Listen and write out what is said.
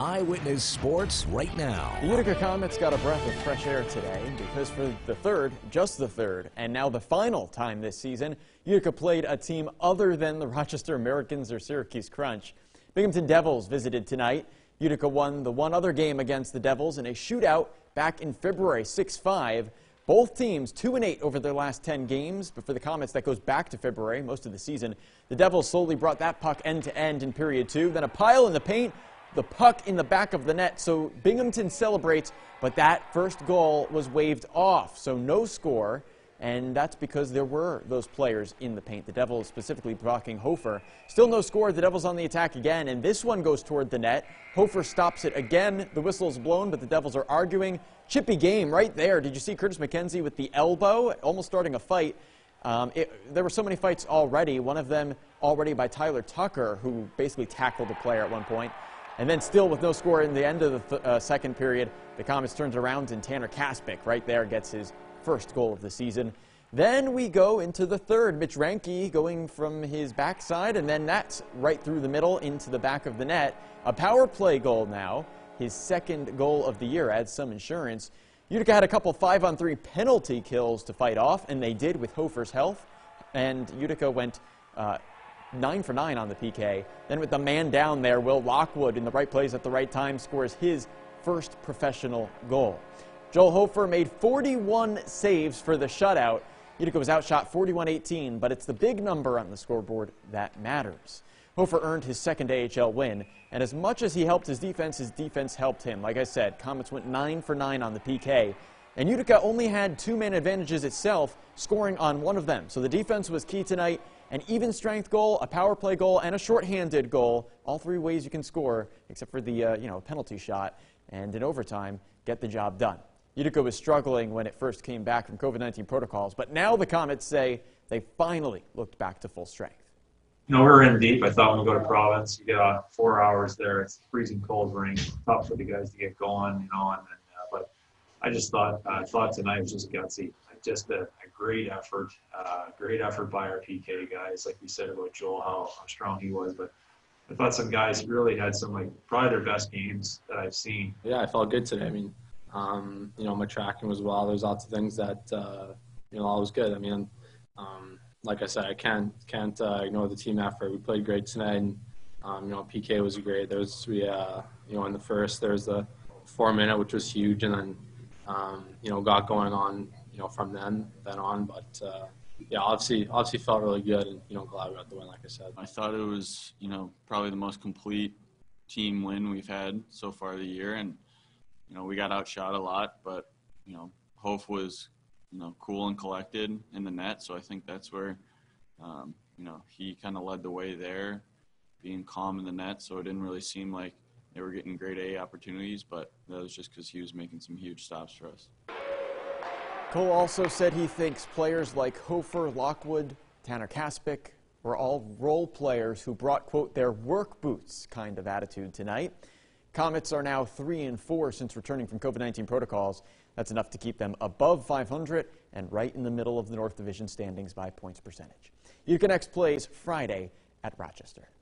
Eyewitness Sports right now. Utica Comets got a breath of fresh air today because for the third, just the third, and now the final time this season, Utica played a team other than the Rochester Americans or Syracuse Crunch. Binghamton Devils visited tonight. Utica won the one other game against the Devils in a shootout back in February 6-5. Both teams 2 and 8 over their last 10 games, but for the Comets that goes back to February, most of the season. The Devils slowly brought that puck end to end in period 2, then a pile in the paint the puck in the back of the net. So Binghamton celebrates, but that first goal was waved off. So no score. And that's because there were those players in the paint. The Devils specifically blocking Hofer. Still no score. The Devils on the attack again. And this one goes toward the net. Hofer stops it again. The whistle is blown, but the Devils are arguing. Chippy game right there. Did you see Curtis McKenzie with the elbow? Almost starting a fight. Um, it, there were so many fights already. One of them already by Tyler Tucker, who basically tackled a player at one point. And then still with no score in the end of the th uh, second period, the Comets turns around and Tanner Kaspick right there gets his first goal of the season. Then we go into the third. Mitch Reinke going from his backside, and then that's right through the middle into the back of the net. A power play goal now, his second goal of the year, adds some insurance. Utica had a couple five on three penalty kills to fight off, and they did with Hofer's health. And Utica went uh, nine for nine on the PK. Then with the man down there, Will Lockwood in the right place at the right time scores his first professional goal. Joel Hofer made 41 saves for the shutout. Utica was outshot 41-18, but it's the big number on the scoreboard that matters. Hofer earned his second AHL win, and as much as he helped his defense, his defense helped him. Like I said, Comets went 9 for 9 on the PK, and Utica only had two-man advantages itself, scoring on one of them. So the defense was key tonight, an even strength goal, a power play goal, and a shorthanded goal. All three ways you can score, except for the uh, you know penalty shot. And in overtime, get the job done. Utica was struggling when it first came back from COVID-19 protocols, but now the Comets say they finally looked back to full strength. You know, we were in deep. I thought when we go to Providence, you get uh, four hours there. It's freezing cold rain. Tough for the guys to get going, you know. And, I just thought uh, thought tonight was just gutsy just a, a great effort, uh, great effort by our PK guys. Like we said about Joel, how, how strong he was, but I thought some guys really had some like probably their best games that I've seen. Yeah, I felt good today. I mean, um, you know, my tracking was well. There's lots of things that uh, you know all was good. I mean, um, like I said, I can't can't uh, ignore the team effort. We played great tonight, and um, you know, PK was great. There was we uh, you know in the first there was the four minute which was huge, and then um, you know got going on you know, from then then on. But uh, yeah, obviously, obviously felt really good, and you know, glad we got the win. Like I said, I thought it was you know probably the most complete team win we've had so far the year, and you know we got outshot a lot, but you know Hof was you know cool and collected in the net, so I think that's where um, you know he kind of led the way there, being calm in the net, so it didn't really seem like they were getting grade A opportunities, but that was just because he was making some huge stops for us. Cull also said he thinks players like Hofer, Lockwood, Tanner Kaspick were all role players who brought, quote, their work boots kind of attitude tonight. Comets are now 3 and 4 since returning from COVID 19 protocols. That's enough to keep them above 500 and right in the middle of the North Division standings by points percentage. Next plays Friday at Rochester.